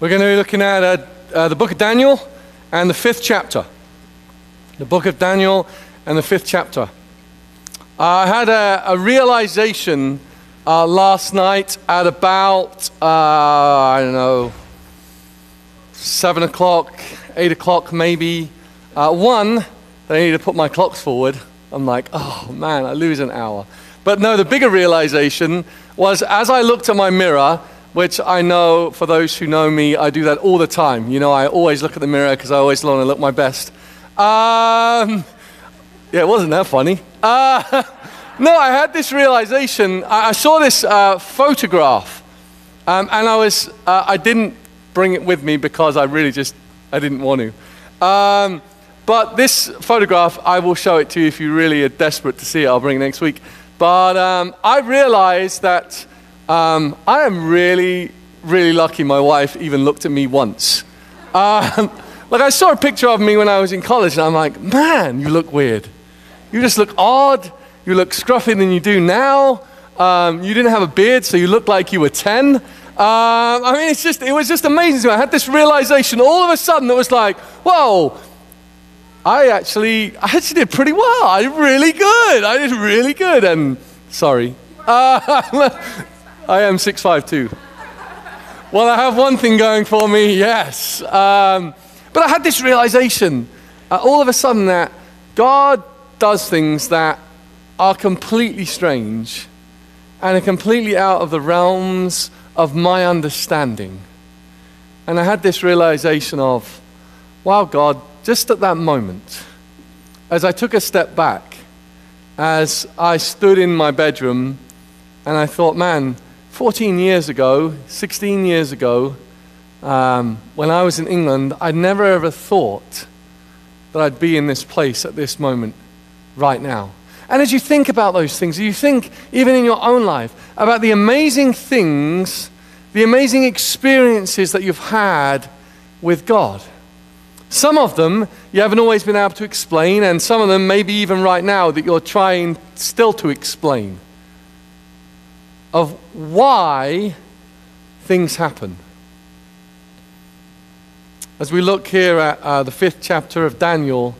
We're going to be looking at uh, uh, the book of Daniel and the fifth chapter. The book of Daniel and the fifth chapter. Uh, I had a, a realization uh, last night at about, uh, I don't know, 7 o'clock, 8 o'clock maybe. Uh, one, that I need to put my clocks forward. I'm like, oh man, I lose an hour. But no, the bigger realization was as I looked at my mirror, which I know for those who know me, I do that all the time. You know, I always look at the mirror because I always want to look my best. Um, yeah, it wasn't that funny. Uh, no, I had this realization. I, I saw this uh, photograph, um, and I was, uh, I didn't bring it with me because I really just, I didn't want to. Um, but this photograph, I will show it to you if you really are desperate to see it. I'll bring it next week. But um, I realized that um, I am really, really lucky my wife even looked at me once. Um, like, I saw a picture of me when I was in college, and I'm like, man, you look weird. You just look odd. You look scruffier than you do now. Um, you didn't have a beard, so you looked like you were 10. Um, I mean, it's just, it was just amazing. I had this realization all of a sudden that was like, whoa, I actually, I actually did pretty well. I did really good. I did really good. And sorry. Uh, I am 6'5'2. Well, I have one thing going for me, yes. Um, but I had this realization uh, all of a sudden that God does things that are completely strange and are completely out of the realms of my understanding. And I had this realization of, wow, God, just at that moment, as I took a step back, as I stood in my bedroom and I thought, man, 14 years ago, 16 years ago, um, when I was in England, I'd never ever thought that I'd be in this place at this moment right now. And as you think about those things, you think even in your own life about the amazing things, the amazing experiences that you've had with God. Some of them you haven't always been able to explain, and some of them, maybe even right now, that you're trying still to explain of why things happen. As we look here at uh, the fifth chapter of Daniel,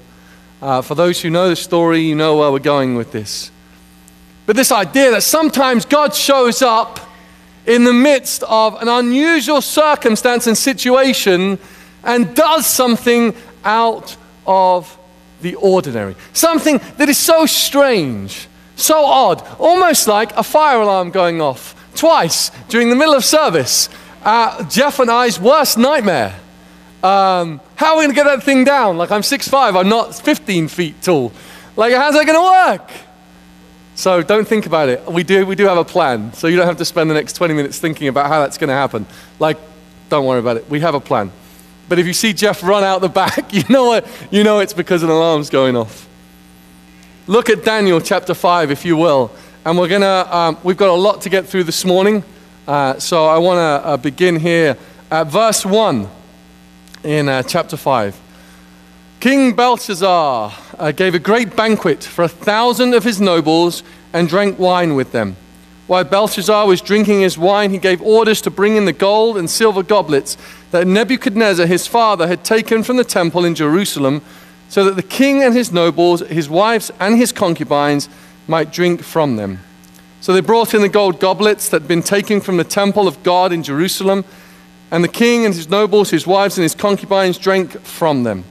uh, for those who know the story, you know where we're going with this. But this idea that sometimes God shows up in the midst of an unusual circumstance and situation and does something out of the ordinary. Something that is so strange so odd, almost like a fire alarm going off twice during the middle of service. Uh, Jeff and I's worst nightmare. Um, how are we going to get that thing down? Like, I'm 6'5, I'm not 15 feet tall. Like, how's that going to work? So don't think about it. We do, we do have a plan, so you don't have to spend the next 20 minutes thinking about how that's going to happen. Like, don't worry about it. We have a plan. But if you see Jeff run out the back, you know, what, you know it's because an alarm's going off. Look at Daniel chapter 5, if you will. And we're going to, um, we've got a lot to get through this morning. Uh, so I want to uh, begin here at verse 1 in uh, chapter 5. King Belshazzar uh, gave a great banquet for a thousand of his nobles and drank wine with them. While Belshazzar was drinking his wine, he gave orders to bring in the gold and silver goblets that Nebuchadnezzar, his father, had taken from the temple in Jerusalem so that the king and his nobles, his wives, and his concubines might drink from them. So they brought in the gold goblets that had been taken from the temple of God in Jerusalem, and the king and his nobles, his wives, and his concubines drank from them.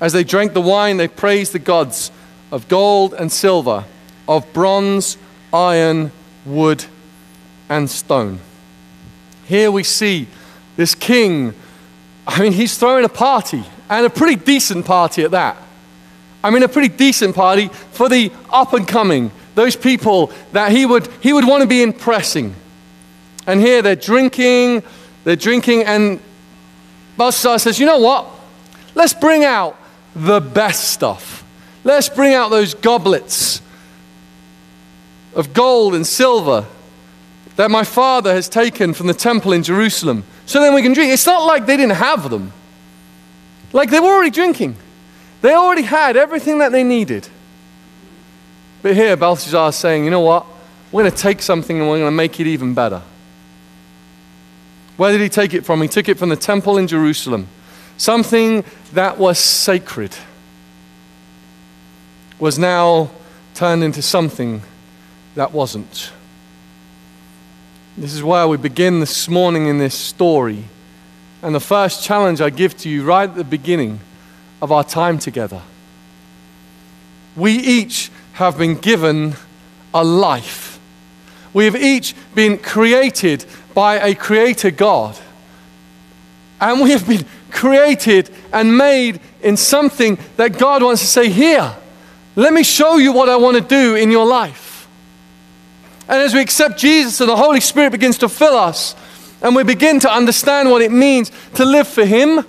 As they drank the wine, they praised the gods of gold and silver, of bronze, iron, wood, and stone. Here we see this king. I mean, he's throwing a party and a pretty decent party at that. I mean, a pretty decent party for the up and coming, those people that he would, he would want to be impressing. And here they're drinking, they're drinking, and Belshazzar says, You know what? Let's bring out the best stuff. Let's bring out those goblets of gold and silver that my father has taken from the temple in Jerusalem so then we can drink. It's not like they didn't have them. Like they were already drinking, they already had everything that they needed. But here, Belshazzar is saying, you know what? We're going to take something and we're going to make it even better. Where did he take it from? He took it from the temple in Jerusalem. Something that was sacred was now turned into something that wasn't. This is where we begin this morning in this story. And the first challenge I give to you right at the beginning of our time together. We each have been given a life. We have each been created by a creator God. And we have been created and made in something that God wants to say, Here, let me show you what I want to do in your life. And as we accept Jesus and the Holy Spirit begins to fill us, and we begin to understand what it means to live for Him,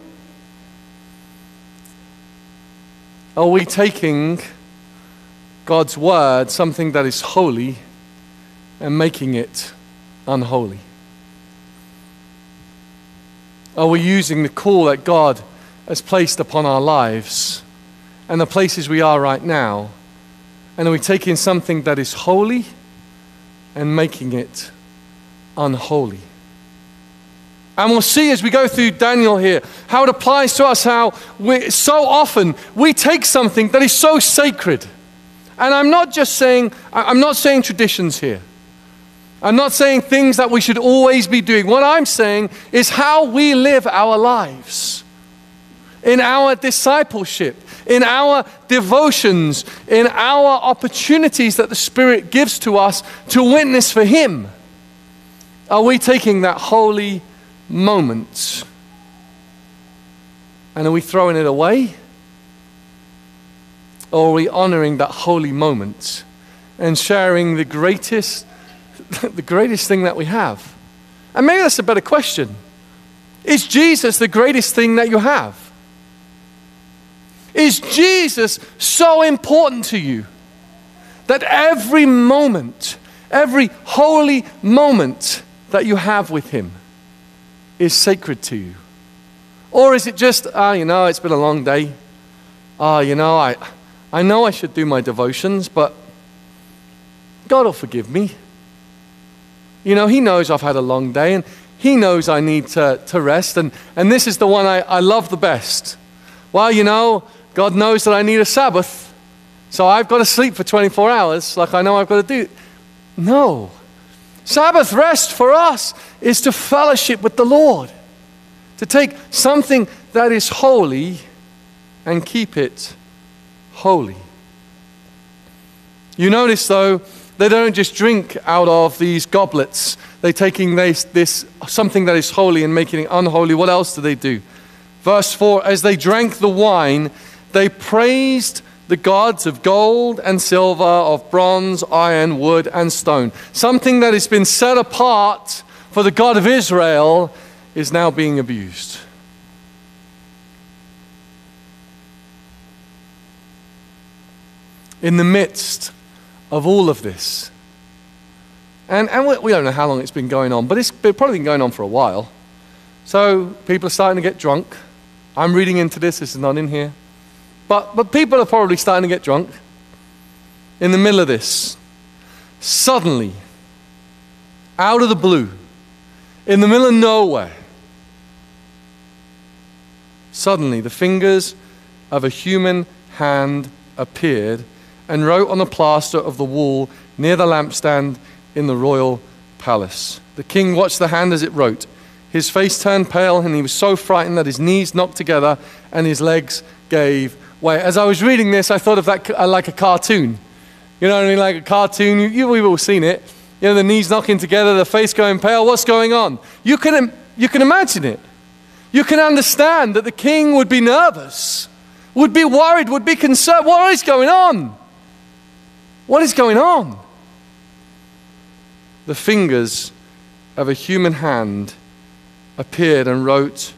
are we taking God's Word, something that is holy, and making it unholy? Are we using the call that God has placed upon our lives and the places we are right now? And are we taking something that is holy and making it unholy? And we'll see as we go through Daniel here how it applies to us, how we, so often we take something that is so sacred. And I'm not just saying, I'm not saying traditions here. I'm not saying things that we should always be doing. What I'm saying is how we live our lives in our discipleship, in our devotions, in our opportunities that the Spirit gives to us to witness for Him. Are we taking that holy moment and are we throwing it away? Or are we honoring that holy moment and sharing the greatest the greatest thing that we have? And maybe that's a better question. Is Jesus the greatest thing that you have? Is Jesus so important to you that every moment, every holy moment that you have with Him is sacred to you? Or is it just, ah, oh, you know, it's been a long day. Ah, oh, you know, I, I know I should do my devotions, but God will forgive me. You know, He knows I've had a long day and He knows I need to, to rest. And, and this is the one I, I love the best. Well, you know, God knows that I need a Sabbath. So I've got to sleep for 24 hours like I know I've got to do. No. Sabbath rest for us is to fellowship with the Lord, to take something that is holy and keep it holy. You notice, though, they don't just drink out of these goblets. They're taking this, this something that is holy and making it unholy. What else do they do? Verse 4 As they drank the wine, they praised the gods of gold and silver, of bronze, iron, wood, and stone. Something that has been set apart for the God of Israel is now being abused. In the midst of all of this. And, and we, we don't know how long it's been going on, but it's probably been going on for a while. So people are starting to get drunk. I'm reading into this, this is not in here. But, but people are probably starting to get drunk. In the middle of this, suddenly, out of the blue, in the middle of nowhere, suddenly the fingers of a human hand appeared and wrote on the plaster of the wall near the lampstand in the royal palace. The king watched the hand as it wrote. His face turned pale, and he was so frightened that his knees knocked together and his legs gave way. As I was reading this, I thought of that uh, like a cartoon. You know what I mean? Like a cartoon. You, you, we've all seen it. You know, the knees knocking together, the face going pale. What's going on? You can, you can imagine it. You can understand that the king would be nervous, would be worried, would be concerned. What is going on? What is going on? The fingers of a human hand appeared and wrote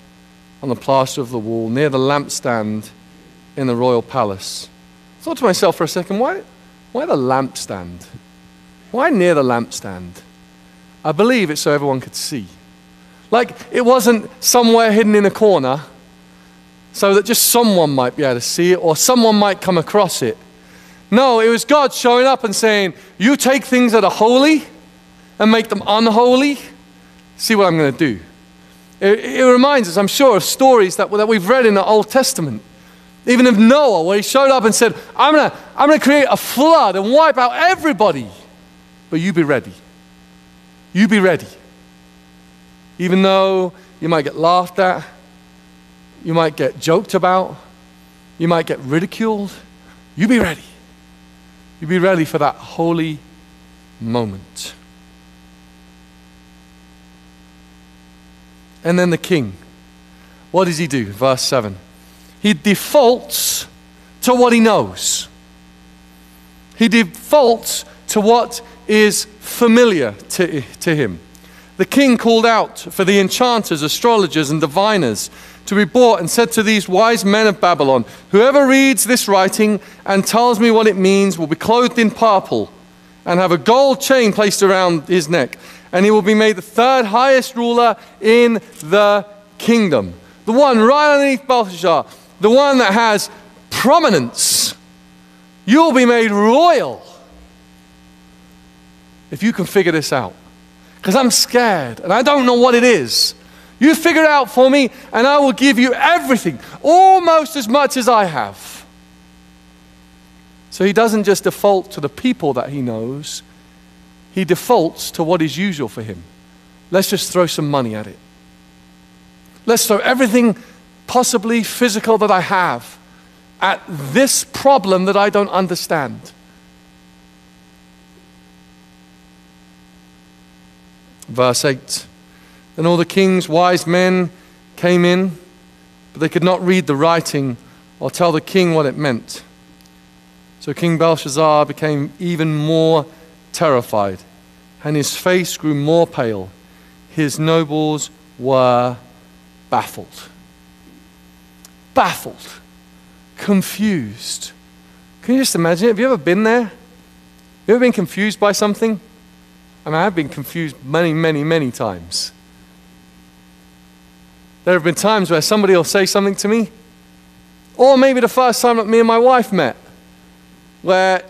on the plaster of the wall near the lampstand in the royal palace. I thought to myself for a second, why, why the lampstand? Why near the lampstand? I believe it's so everyone could see. Like it wasn't somewhere hidden in a corner so that just someone might be able to see it or someone might come across it. No, it was God showing up and saying, You take things that are holy and make them unholy. See what I'm going to do. It, it reminds us, I'm sure, of stories that, that we've read in the Old Testament. Even of Noah, where he showed up and said, I'm going to I'm going to create a flood and wipe out everybody. But you be ready. You be ready. Even though you might get laughed at, you might get joked about, you might get ridiculed, you be ready. You be ready for that holy moment. And then the king. What does he do? Verse 7. He defaults to what he knows. He defaults to what is familiar to, to him. The king called out for the enchanters, astrologers, and diviners to be brought and said to these wise men of Babylon, Whoever reads this writing and tells me what it means will be clothed in purple and have a gold chain placed around his neck, and he will be made the third highest ruler in the kingdom. The one right underneath Belshazzar, the one that has prominence. You'll be made royal if you can figure this out. Because I'm scared and I don't know what it is. You figure it out for me, and I will give you everything, almost as much as I have. So he doesn't just default to the people that he knows, he defaults to what is usual for him. Let's just throw some money at it. Let's throw everything possibly physical that I have at this problem that I don't understand. Verse 8 Then all the king's wise men came in, but they could not read the writing or tell the king what it meant. So King Belshazzar became even more terrified, and his face grew more pale. His nobles were baffled. Baffled. Confused. Can you just imagine it? Have you ever been there? Have you ever been confused by something? I mean, I've been confused many, many, many times. There have been times where somebody will say something to me, or maybe the first time that me and my wife met, where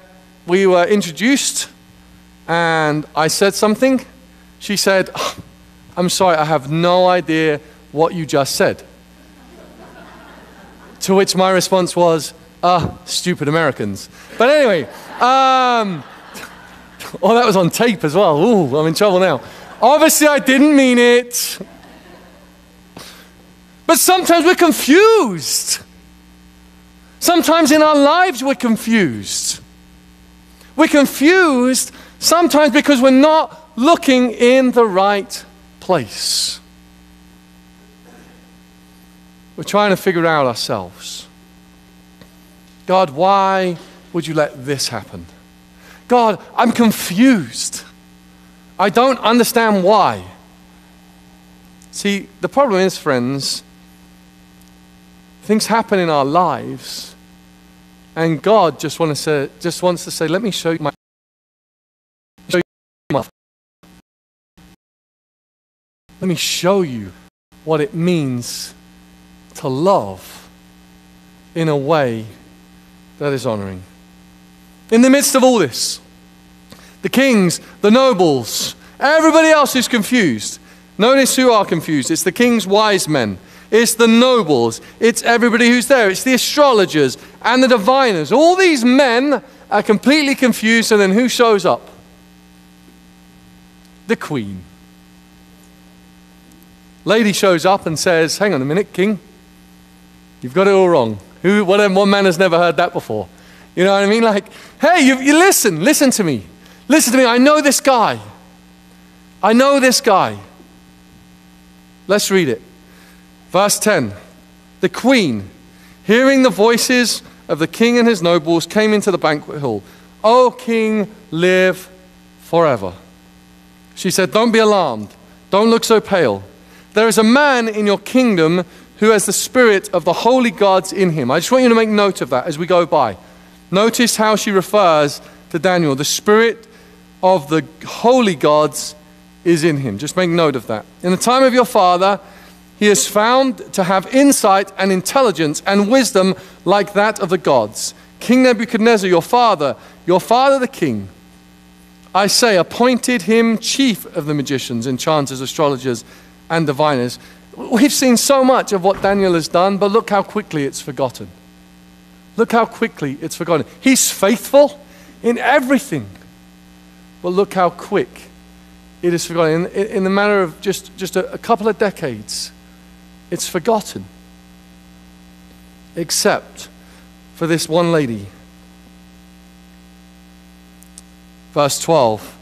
we were introduced and I said something. She said, oh, I'm sorry, I have no idea what you just said. To which my response was, ah, stupid Americans. But anyway, um, oh, that was on tape as well. Ooh, I'm in trouble now. Obviously, I didn't mean it. But sometimes we're confused. Sometimes in our lives, we're confused. We're confused sometimes because we're not looking in the right place. We're trying to figure out ourselves. God, why would you let this happen? God, I'm confused. I don't understand why. See, the problem is, friends, things happen in our lives, and God just, want to say, just wants to say, Let me show you my. Show you my let me show you what it means to love in a way that is honoring. In the midst of all this, the kings, the nobles, everybody else is confused. Notice who are confused. It's the king's wise men, it's the nobles, it's everybody who's there, it's the astrologers and the diviners. All these men are completely confused, and then who shows up? The queen. Lady shows up and says, Hang on a minute, king. You've got it all wrong. Who, what, one man has never heard that before. You know what I mean? Like, hey, you, you listen, listen to me. Listen to me. I know this guy. I know this guy. Let's read it. Verse 10 The queen, hearing the voices of the king and his nobles, came into the banquet hall. O king, live forever. She said, Don't be alarmed. Don't look so pale. There is a man in your kingdom who has the spirit of the holy gods in him. I just want you to make note of that as we go by. Notice how she refers to Daniel. The spirit of the holy gods is in him. Just make note of that. In the time of your father, he is found to have insight and intelligence and wisdom like that of the gods. King Nebuchadnezzar, your father, your father the king, I say, appointed him chief of the magicians, enchanters, astrologers, and diviners. We've seen so much of what Daniel has done, but look how quickly it's forgotten. Look how quickly it's forgotten. He's faithful in everything, but look how quick it is forgotten. In, in the matter of just, just a, a couple of decades, it's forgotten. Except for this one lady. Verse 12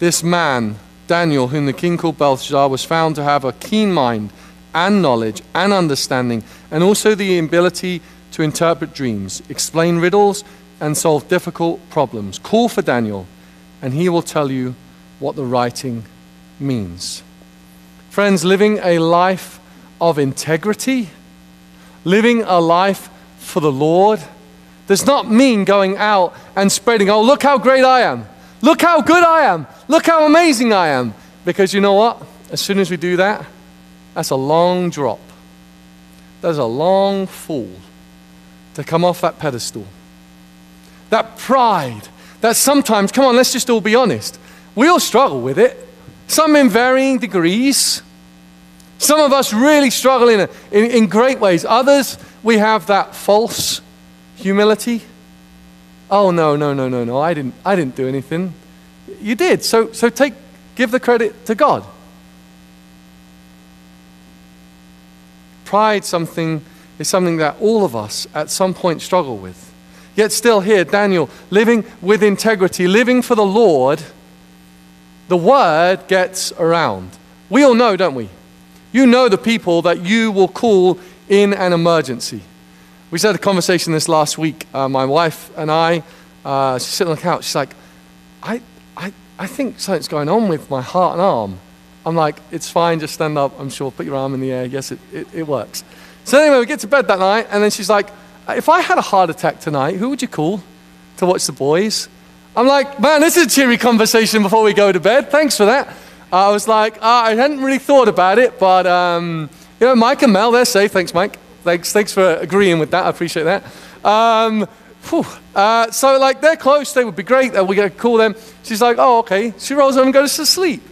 This man, Daniel, whom the king called Belteshazzar, was found to have a keen mind and knowledge and understanding, and also the ability to interpret dreams, explain riddles, and solve difficult problems. Call for Daniel, and he will tell you what the writing means. Friends, living a life of integrity, living a life for the Lord, does not mean going out and spreading, oh, look how great I am. Look how good I am. Look how amazing I am. Because you know what? As soon as we do that, that's a long drop. That's a long fall to come off that pedestal. That pride, that sometimes, come on, let's just all be honest. We all struggle with it, some in varying degrees. Some of us really struggle in, in, in great ways. Others, we have that false humility. Oh, no, no, no, no, no. I didn't, I didn't do anything. You did. So, so take, give the credit to God. Pride something, is something that all of us at some point struggle with. Yet still here, Daniel, living with integrity, living for the Lord, the word gets around. We all know, don't we? You know the people that you will call in an emergency. We just had a conversation this last week. Uh, my wife and I, uh, she's sitting on the couch. She's like, I, I, I think something's going on with my heart and arm. I'm like, it's fine, just stand up. I'm sure, put your arm in the air. Yes, it, it, it works. So anyway, we get to bed that night, and then she's like, if I had a heart attack tonight, who would you call to watch the boys? I'm like, man, this is a cheery conversation before we go to bed. Thanks for that. I was like, uh, I hadn't really thought about it, but um, you know, Mike and Mel, they're safe. Thanks, Mike. Thanks, thanks for agreeing with that. I appreciate that. Um, uh, so, like, they're close. They would be great. That we get to call them. She's like, oh, okay. She rolls over and goes to sleep.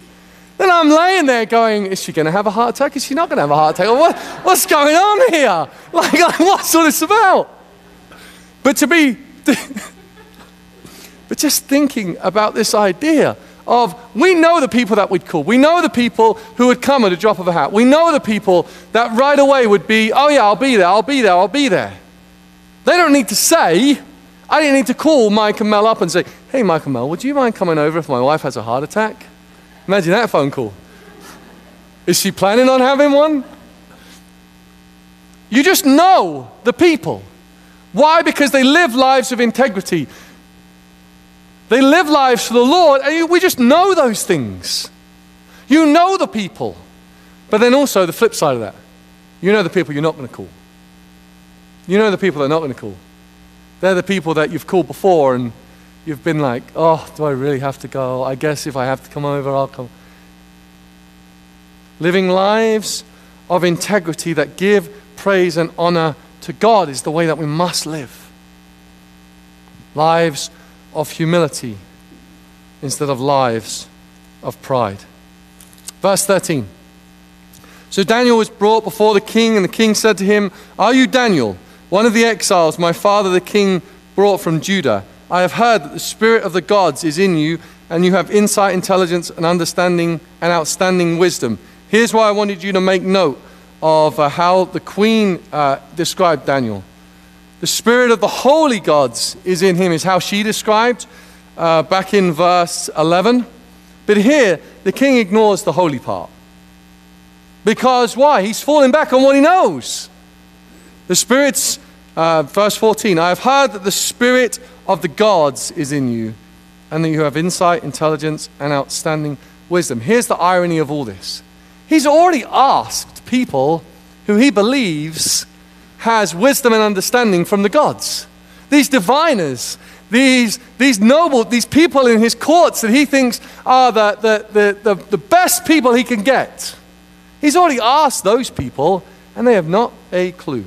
Then I'm laying there going, is she going to have a heart attack? Is she not going to have a heart attack? What, what's going on here? Like, like, what's all this about? But to be, but just thinking about this idea of we know the people that we'd call. We know the people who would come at a drop of a hat. We know the people that right away would be, oh yeah, I'll be there, I'll be there, I'll be there. They don't need to say, I didn't need to call Mike and Mel up and say, hey, Mike and Mel, would you mind coming over if my wife has a heart attack? Imagine that phone call. Is she planning on having one? You just know the people. Why? Because they live lives of integrity. They live lives for the Lord, and we just know those things. You know the people. But then also the flip side of that. You know the people you're not going to call. You know the people they're not going to call. They're the people that you've called before and you've been like, oh, do I really have to go? I guess if I have to come over, I'll come. Living lives of integrity that give praise and honor to God is the way that we must live. Lives of humility instead of lives of pride. Verse 13. So Daniel was brought before the king, and the king said to him, Are you Daniel, one of the exiles my father the king brought from Judah? I have heard that the spirit of the gods is in you, and you have insight, intelligence, and understanding, and outstanding wisdom. Here's why I wanted you to make note of uh, how the queen uh, described Daniel. The spirit of the holy gods is in him, is how she described uh, back in verse 11. But here, the king ignores the holy part. Because why? He's falling back on what he knows. The spirit's, uh, verse 14, I have heard that the spirit of the gods is in you, and that you have insight, intelligence, and outstanding wisdom. Here's the irony of all this. He's already asked people who he believes has wisdom and understanding from the gods. These diviners, these, these noble, these people in his courts that he thinks are the, the, the, the, the best people he can get. He's already asked those people, and they have not a clue.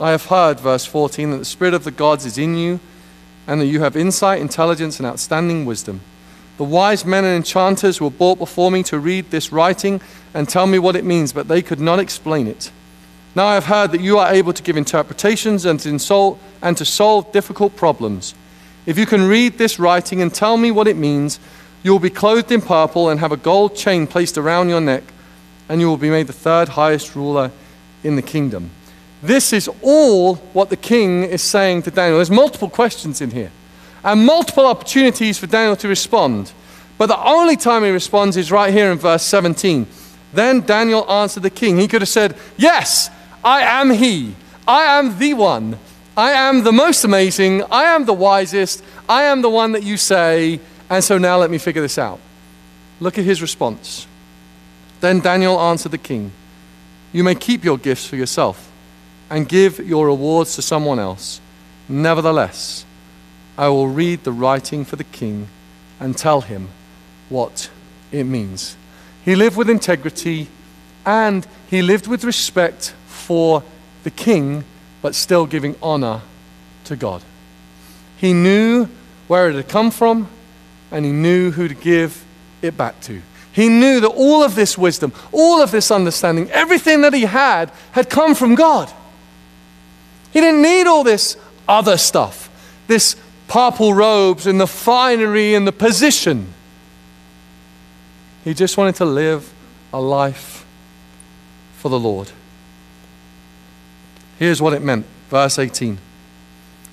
I have heard, verse 14, that the Spirit of the gods is in you, and that you have insight, intelligence, and outstanding wisdom. The wise men and enchanters were brought before me to read this writing and tell me what it means, but they could not explain it. Now I have heard that you are able to give interpretations and to, and to solve difficult problems. If you can read this writing and tell me what it means, you will be clothed in purple and have a gold chain placed around your neck, and you will be made the third highest ruler in the kingdom. This is all what the king is saying to Daniel. There's multiple questions in here and multiple opportunities for Daniel to respond. But the only time he responds is right here in verse 17. Then Daniel answered the king. He could have said, Yes, I am he. I am the one. I am the most amazing. I am the wisest. I am the one that you say. And so now let me figure this out. Look at his response. Then Daniel answered the king, You may keep your gifts for yourself and give your rewards to someone else. Nevertheless, I will read the writing for the king and tell him what it means. He lived with integrity and he lived with respect for the king, but still giving honor to God. He knew where it had come from and he knew who to give it back to. He knew that all of this wisdom, all of this understanding, everything that he had, had come from God. He didn't need all this other stuff, this purple robes and the finery and the position. He just wanted to live a life for the Lord. Here's what it meant. Verse 18.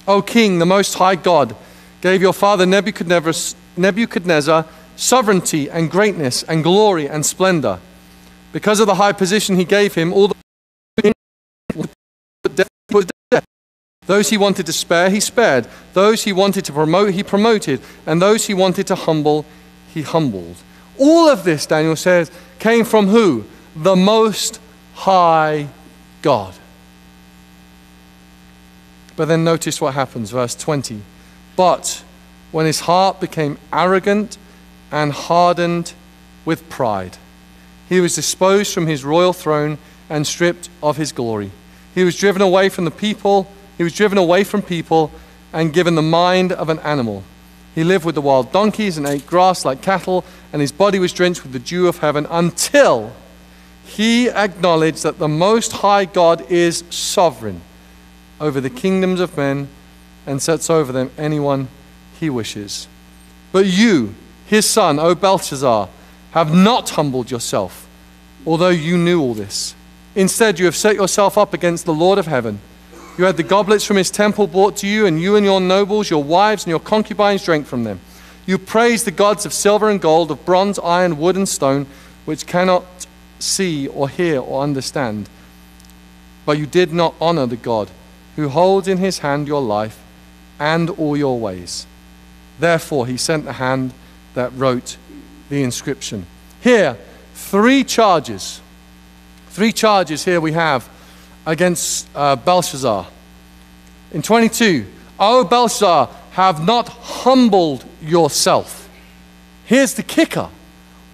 O King, the Most High God, gave your father Nebuchadnezzar sovereignty and greatness and glory and splendor. Because of the high position he gave him, all the those he wanted to spare, he spared. Those he wanted to promote, he promoted. And those he wanted to humble, he humbled. All of this, Daniel says, came from who? The Most High God. But then notice what happens, verse 20. But when his heart became arrogant and hardened with pride, he was disposed from his royal throne and stripped of his glory. He was driven away from the people he was driven away from people and given the mind of an animal. He lived with the wild donkeys and ate grass like cattle, and his body was drenched with the dew of heaven until he acknowledged that the Most High God is sovereign over the kingdoms of men and sets over them anyone he wishes. But you, his son, O Belshazzar, have not humbled yourself, although you knew all this. Instead, you have set yourself up against the Lord of heaven you had the goblets from his temple brought to you, and you and your nobles, your wives, and your concubines drank from them. You praised the gods of silver and gold, of bronze, iron, wood, and stone, which cannot see or hear or understand. But you did not honor the God who holds in his hand your life and all your ways. Therefore, he sent the hand that wrote the inscription. Here, three charges. Three charges here we have against uh, Belshazzar. In 22, O Belshazzar, have not humbled yourself. Here's the kicker.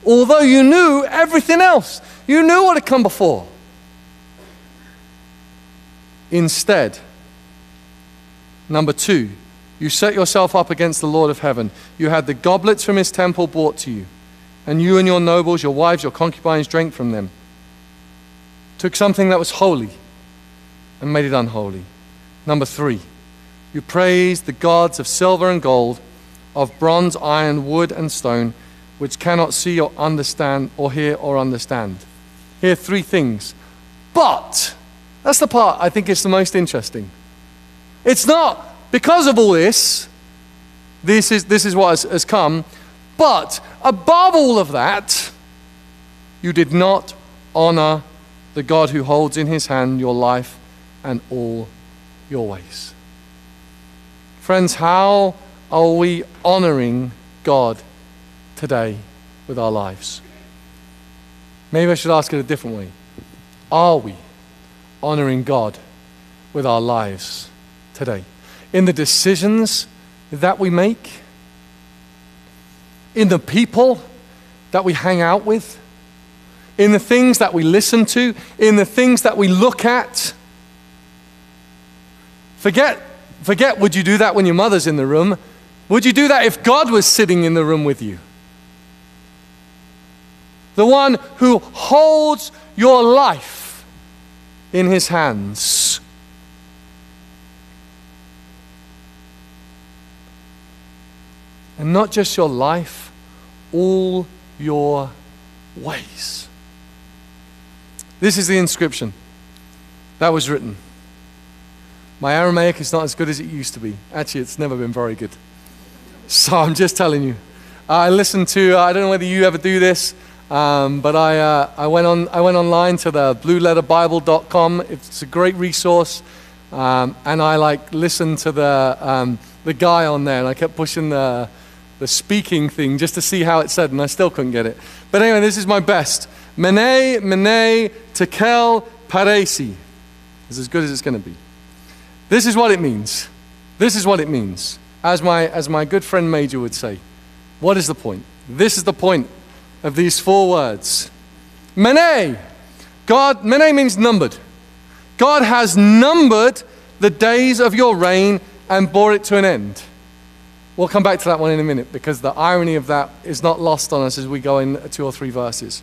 Although you knew everything else, you knew what had come before. Instead, number two, you set yourself up against the Lord of heaven. You had the goblets from his temple brought to you, and you and your nobles, your wives, your concubines drank from them. Took something that was holy and made it unholy. Number three, you praised the gods of silver and gold, of bronze, iron, wood, and stone, which cannot see or understand, or hear or understand. Here are three things. But, that's the part I think is the most interesting. It's not because of all this, this is, this is what has, has come, but above all of that, you did not honor the God who holds in his hand your life and all your ways. Friends, how are we honoring God today with our lives? Maybe I should ask it a different way. Are we honoring God with our lives today? In the decisions that we make? In the people that we hang out with? In the things that we listen to? In the things that we look at? Forget, forget, would you do that when your mother's in the room? Would you do that if God was sitting in the room with you? the one who holds your life in his hands. And not just your life, all your ways. This is the inscription that was written. My Aramaic is not as good as it used to be. Actually, it's never been very good. So I'm just telling you. I listened to, I don't know whether you ever do this, um, but I, uh, I, went on, I went online to the blueletterbible.com. It's a great resource. Um, and I like listened to the, um, the guy on there, and I kept pushing the, the speaking thing just to see how it said, and I still couldn't get it. But anyway, this is my best. Mene, mene, tekel, paresi. It's as good as it's going to be. This is what it means. This is what it means. As my, as my good friend Major would say, what is the point? This is the point of these four words. Mene. God, mene means numbered. God has numbered the days of your reign and bore it to an end. We'll come back to that one in a minute because the irony of that is not lost on us as we go in two or three verses.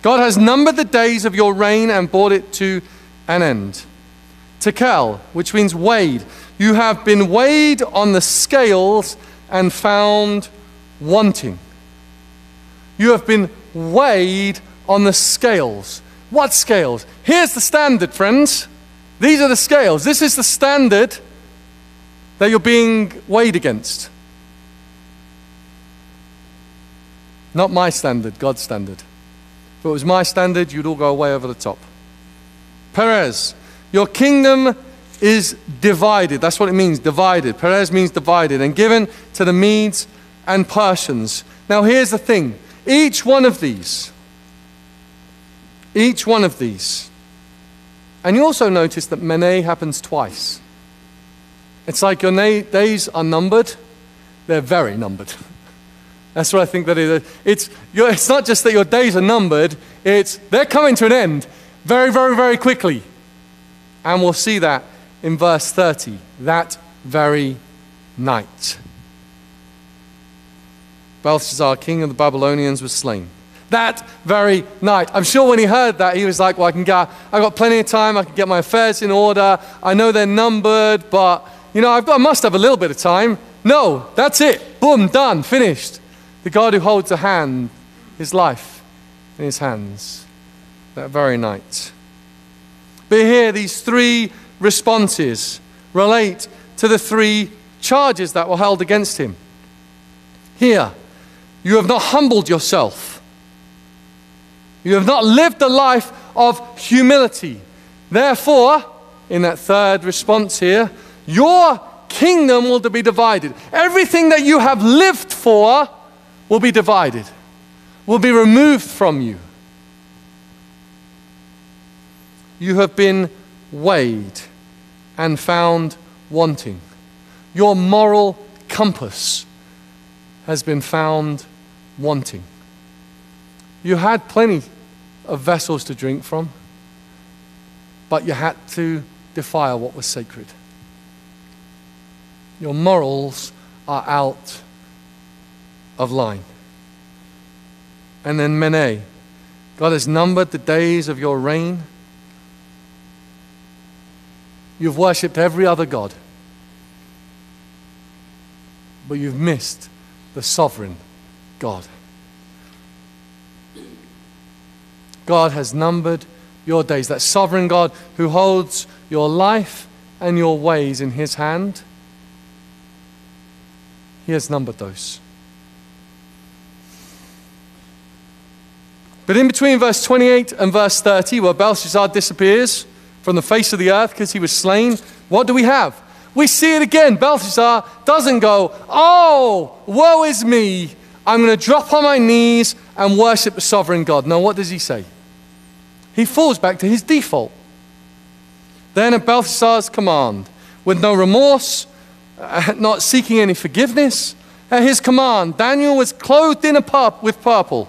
God has numbered the days of your reign and brought it to an end. Tekel, which means weighed. You have been weighed on the scales and found wanting. You have been weighed on the scales. What scales? Here's the standard, friends. These are the scales. This is the standard that you're being weighed against. Not my standard, God's standard. If it was my standard, you'd all go way over the top. Peres, your kingdom is divided. That's what it means, divided. Peres means divided and given to the Medes and Persians. Now, here's the thing each one of these, each one of these, and you also notice that Mene happens twice. It's like your days are numbered, they're very numbered. That's what I think that is. It's, it's not just that your days are numbered, it's they're coming to an end very, very, very quickly. And we'll see that in verse 30, that very night. Belshazzar, king of the Babylonians, was slain. That very night. I'm sure when he heard that, he was like, Well, I can get, I've got plenty of time. I can get my affairs in order. I know they're numbered, but, you know, I've I must have a little bit of time. No, that's it. Boom, done, finished. The God who holds a hand, his life in his hands that very night. But here, these three responses relate to the three charges that were held against him. Here, you have not humbled yourself. You have not lived a life of humility. Therefore, in that third response here, your kingdom will be divided. Everything that you have lived for will be divided, will be removed from you. You have been weighed and found wanting. Your moral compass has been found wanting. You had plenty of vessels to drink from, but you had to defile what was sacred. Your morals are out of line. And then Mene. God has numbered the days of your reign. You've worshipped every other God, but you've missed the sovereign God. God has numbered your days. That sovereign God who holds your life and your ways in his hand, he has numbered those. But in between verse 28 and verse 30, where Belshazzar disappears from the face of the earth because he was slain, what do we have? We see it again. Belshazzar doesn't go, Oh, woe is me. I'm going to drop on my knees and worship the sovereign God. No, what does he say? He falls back to his default. Then, at Belshazzar's command, with no remorse, uh, not seeking any forgiveness. At his command, Daniel was clothed in a purp- with purple.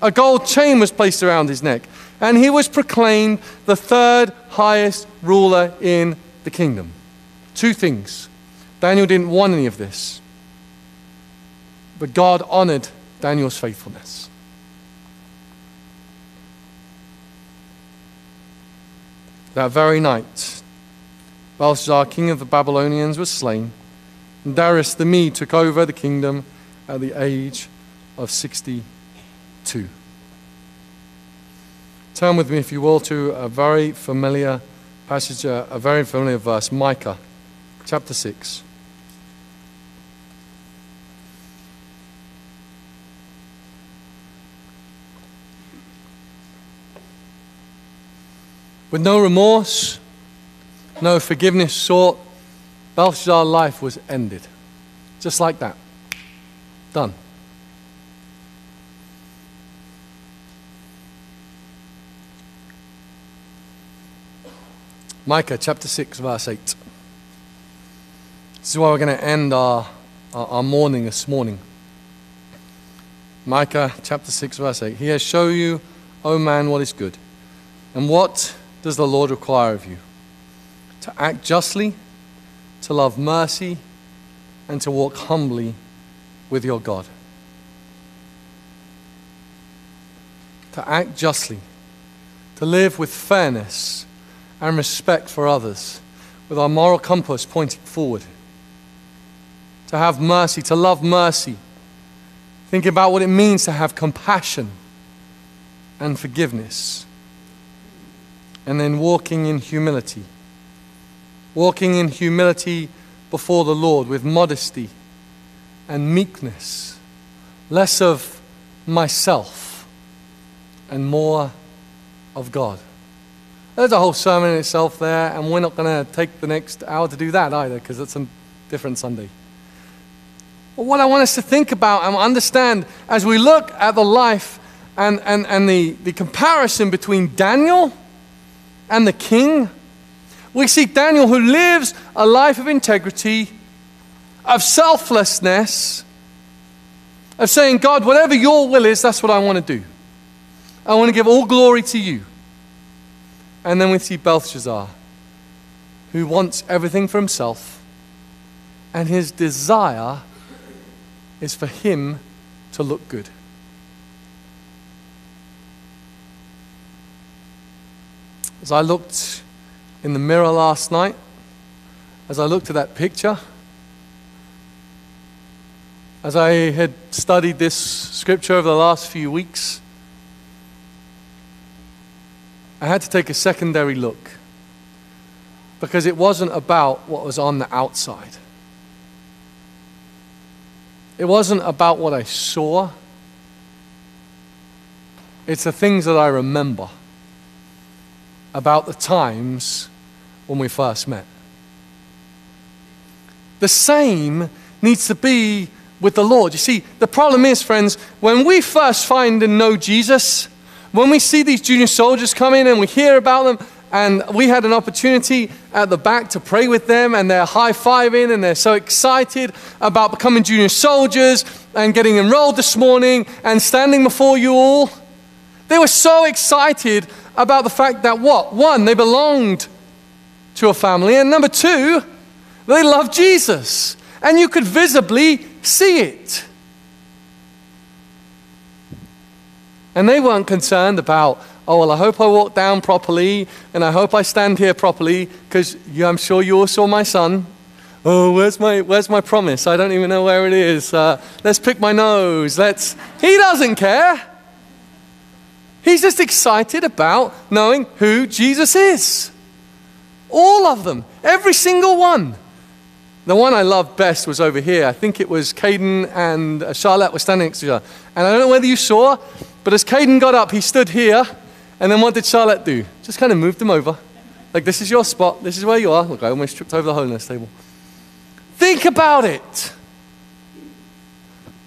A gold chain was placed around his neck, and he was proclaimed the third highest ruler in the kingdom. Two things. Daniel didn't want any of this, but God honored Daniel's faithfulness. That very night, Belshazzar, king of the Babylonians, was slain, and Darius the Mede took over the kingdom at the age of 62. Turn with me, if you will, to a very familiar passage, a, very familiar verse, Micah chapter 6. With no remorse, no forgiveness sought, Belshazzar's life was ended. Just like that. Done. Micah chapter 6, verse 8. This is where we're going to end our, our, our morning this morning. Micah chapter 6, verse 8. He has shown you, O man, what is good. And what does the Lord require of you? To act justly, to love mercy, and to walk humbly with your God. To act justly, to live with fairness and respect for others, with our moral compass pointing forward. To have mercy, to love mercy. Think about what it means to have compassion and forgiveness and then walking in humility. Walking in humility before the Lord with modesty and meekness. Less of myself and more of God. There's a whole sermon in itself there, and we're not going to take the next hour to do that either because it's a different Sunday. But what I want us to think about and understand as we look at the life and, and, and the, the comparison between Daniel and the king. We see Daniel who lives a life of integrity, of selflessness, of saying, God, whatever your will is, that's what I want to do. I want to give all glory to you. And then we see Belshazzar, who wants everything for himself, and his desire is for him to look good. As I looked in the mirror last night, as I looked at that picture, as I had studied this scripture over the last few weeks, I had to take a secondary look because it wasn't about what was on the outside. It wasn't about what I saw. It's the things that I remember about the times when we first met. The same needs to be with the Lord. You see, the problem is, friends, when we first find and know Jesus, when we see these junior soldiers come in and we hear about them, and we had an opportunity at the back to pray with them, and they're high fiving and they're so excited about becoming junior soldiers and getting enrolled this morning and standing before you all. They were so excited about the fact that what? One, they belonged to a family, and number two, they loved Jesus. And you could visibly see it. And they weren't concerned about, oh, well, I hope I walk down properly and I hope I stand here properly because I'm sure you all saw my son. Oh, where's my, where's my promise? I don't even know where it is. Uh, let's pick my nose. Let's. He doesn't care. He's just excited about knowing who Jesus is. All of them, every single one. The one I loved best was over here. I think it was Caden and uh, Charlotte were standing next to each other. And I don't know whether you saw, but as Caden got up, he stood here. And then what did Charlotte do? Just kind of moved him over. Like, this is your spot. This is where you are. Look, I almost tripped over the holiness table. Think about it.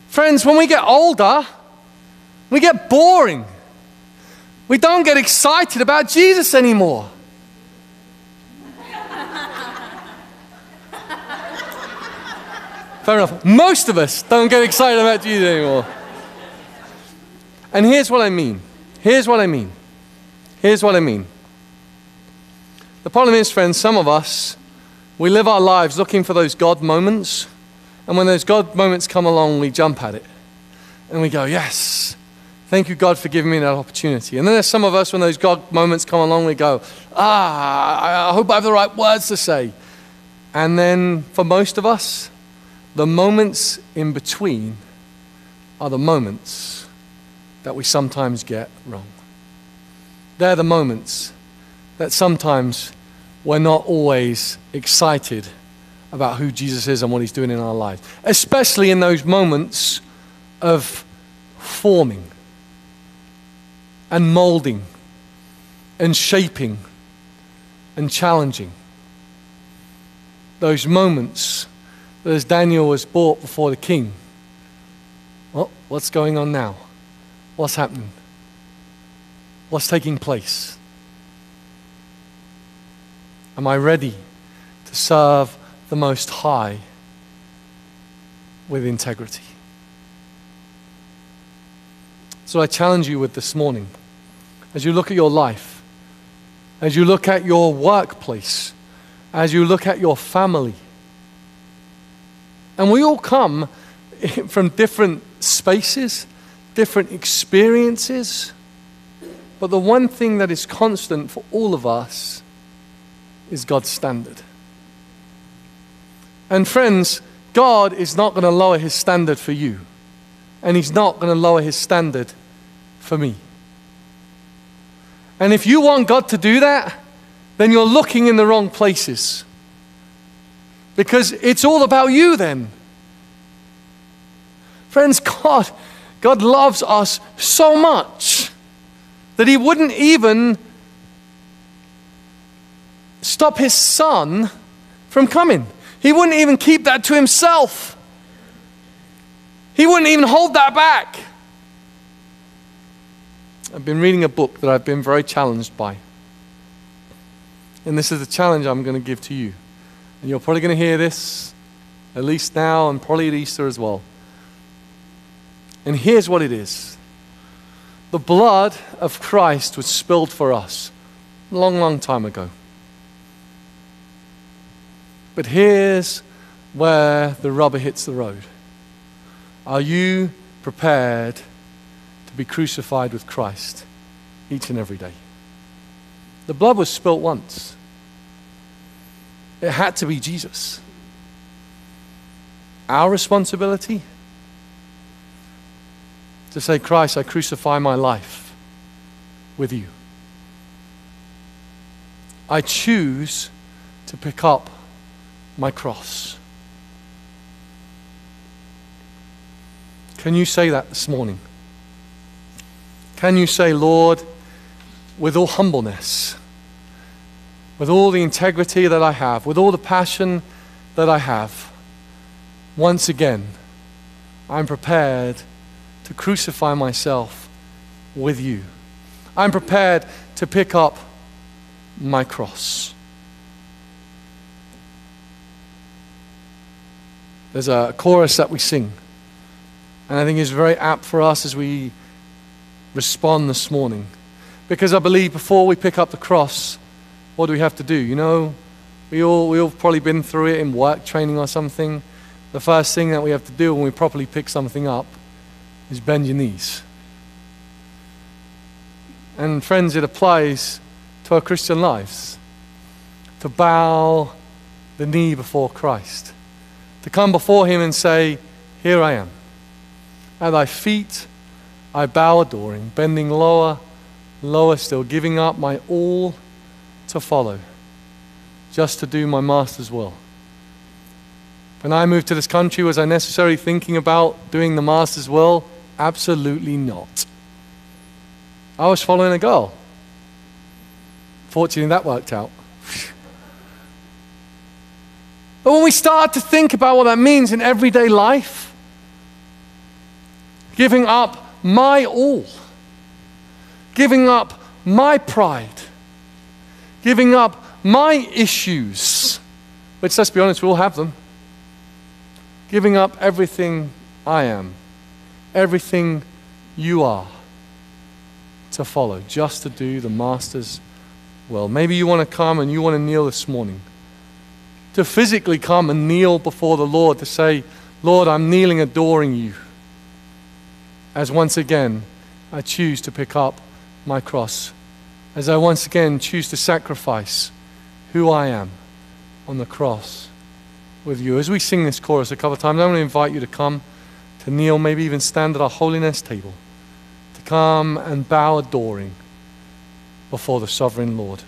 Friends, when we get older, we get boring. We don't get excited about Jesus anymore. Fair enough. Most of us don't get excited about Jesus anymore. And here's what I mean. Here's what I mean. Here's what I mean. The problem is, friends, some of us, we live our lives looking for those God moments. And when those God moments come along, we jump at it. And we go, yes, Thank you, God, for giving me that opportunity. And then there's some of us, when those God moments come along, we go, ah, I hope I have the right words to say. And then for most of us, the moments in between are the moments that we sometimes get wrong. They're the moments that sometimes we're not always excited about who Jesus is and what he's doing in our lives, especially in those moments of forming and molding and shaping and challenging. Those moments as Daniel was brought before the king, well, what's going on now? What's happening? What's taking place? Am I ready to serve the Most High with integrity? So I challenge you with this morning as you look at your life, as you look at your workplace, as you look at your family. And we all come from different spaces, different experiences. But the one thing that is constant for all of us is God's standard. And friends, God is not going to lower his standard for you and He's not going to lower His standard for me. And if you want God to do that, then you're looking in the wrong places. Because it's all about you then. Friends, God, God loves us so much that He wouldn't even stop His Son from coming. He wouldn't even keep that to Himself. He wouldn't even hold that back. I've been reading a book that I've been very challenged by. And this is the challenge I'm going to give to you. And you're probably going to hear this, at least now, and probably at Easter as well. And here's what it is the blood of Christ was spilled for us a long, long time ago. But here's where the rubber hits the road. Are you prepared to be crucified with Christ each and every day? The blood was spilt once. It had to be Jesus. Our responsibility to say, Christ, I crucify my life with you. I choose to pick up my cross. Can you say that this morning? Can you say, Lord, with all humbleness, with all the integrity that I have, with all the passion that I have, once again, I'm prepared to crucify myself with you. I'm prepared to pick up my cross. There's a chorus that we sing. And I think it's very apt for us as we respond this morning. Because I believe before we pick up the cross, what do we have to do? You know, we all, we all probably been through it in work training or something. The first thing that we have to do when we properly pick something up is bend your knees. And friends, it applies to our Christian lives to bow the knee before Christ, to come before Him and say, Here I am. At thy feet I bow adoring, bending lower, lower still, giving up my all to follow, just to do my master's will. When I moved to this country, was I necessarily thinking about doing the master's will? Absolutely not. I was following a girl. Fortunately, that worked out. But when we start to think about what that means in everyday life, giving up my all, giving up my pride, giving up my issues, which, let's be honest, we all have them, giving up everything I am, everything you are to follow, just to do the Master's will. Maybe you want to come and you want to kneel this morning. To physically come and kneel before the Lord to say, Lord, I'm kneeling, adoring you as once again I choose to pick up my cross. As I once again choose to sacrifice who I am on the cross with you. As we sing this chorus a couple of times, I want to invite you to come, to kneel, maybe even stand at our holiness table, to come and bow adoring before the sovereign Lord.